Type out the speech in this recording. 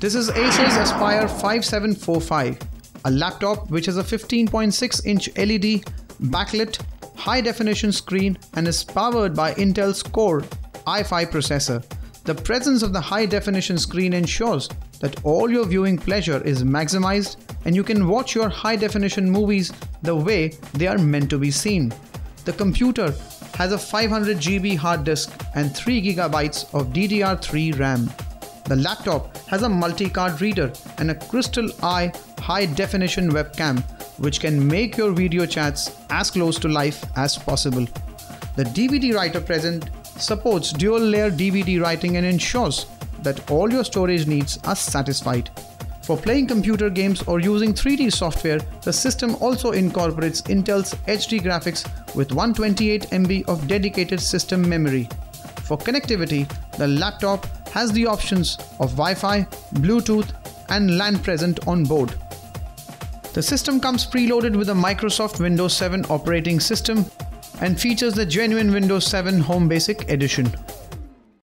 This is Acer's Aspire 5745, a laptop which has a 15.6 inch LED, backlit, high definition screen, and is powered by Intel's Core i5 processor. The presence of the high definition screen ensures that all your viewing pleasure is maximized and you can watch your high definition movies the way they are meant to be seen. The computer has a 500 GB hard disk and 3 GB of DDR3 RAM. The laptop has a multi-card reader and a Crystal Eye high definition webcam which can make your video chats as close to life as possible. The DVD writer present supports dual layer DVD writing and ensures that all your storage needs are satisfied. For playing computer games or using 3D software, the system also incorporates Intel's HD graphics with 128 MB of dedicated system memory. For connectivity, the laptop has the options of Wi-Fi, Bluetooth and LAN present on board. The system comes preloaded with a Microsoft Windows 7 operating system and features the genuine Windows 7 Home Basic Edition.